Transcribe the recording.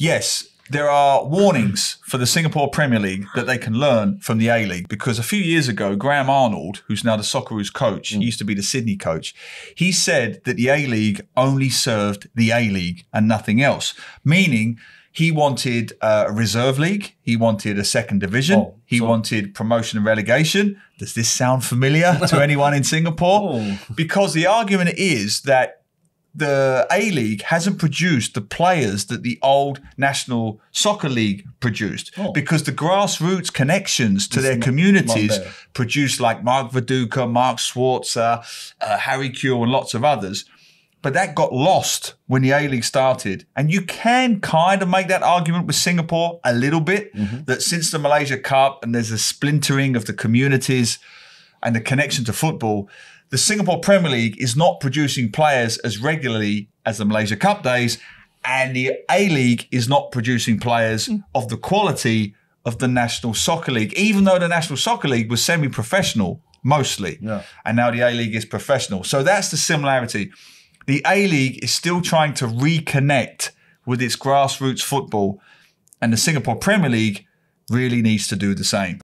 yes, there are warnings for the Singapore Premier League that they can learn from the A League because a few years ago, Graham Arnold, who's now the Socceroos coach, he used to be the Sydney coach, he said that the A League only served the A League and nothing else, meaning he wanted a reserve league, he wanted a second division, Oh, he so- wanted promotion and relegation. Does this sound familiar to anyone in Singapore? Oh. Because the argument is that the A League hasn't produced the players that the old National Soccer League produced Oh. because the grassroots connections to their communities produced like Mark Viduka, Mark Schwarzer, uh, Harry Kewell, and lots of others. But that got lost when the A League started. And you can kind of make that argument with Singapore a little bit that since the Malaysia Cup and there's a splintering of the communities and the connection to football, the Singapore Premier League is not producing players as regularly as the Malaysia Cup days, and the A League is not producing players mm. of the quality of the National Soccer League, even though the National Soccer League was semi professional mostly. Yeah. And now the A League is professional. So that's the similarity. The A League is still trying to reconnect with its grassroots football, and the Singapore Premier League really needs to do the same.